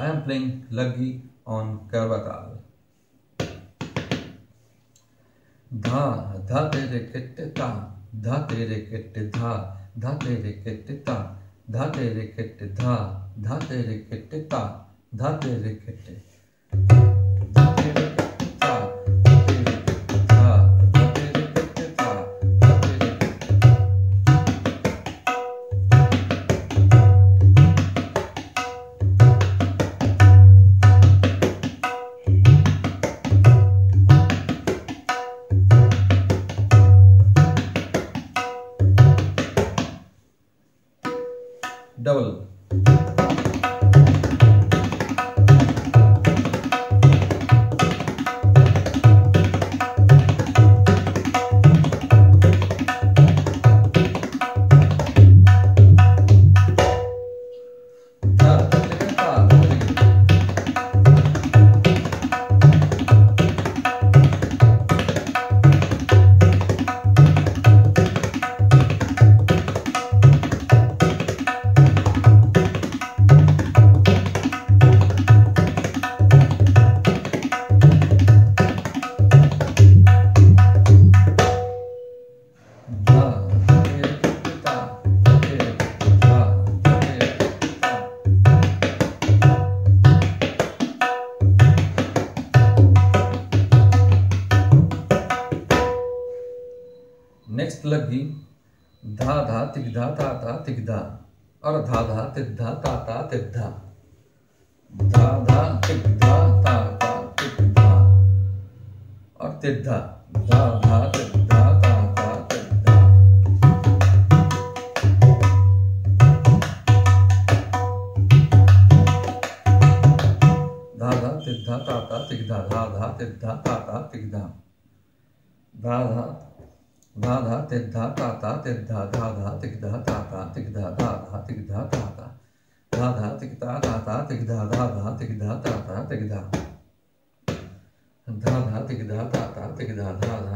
I am playing Laggi on Karvatal. धा धा तेरे किट ता, धा तेरे किट धा धा तेरे किट ता, धा तेरे किट धा धा तेरे किट ता, धा तेरे किट डबल। नेक्स्ट लगी धा धा तिगधा ता ता तिगधा और धा धा तिगधा ता ता तिगधा धा धा तिगधा ता ता तिगधा और तिगधा धा धा तिगधा ता ता तिगधा धा धा तिगधा ता ता तिगधा धा धा तिगधा ता ता तिगधा धा धा धा धा तिग्धा ता ता तिग्धा धा धा तिग्धा ता ता तिग्धा धा धा तिग्धा ता ता धा धा तिग्धा ता ता तिग्धा धा धा तिग्धा ता ता तिग्धा। धा धा तिग्धा ता ता तिग्धा धा धा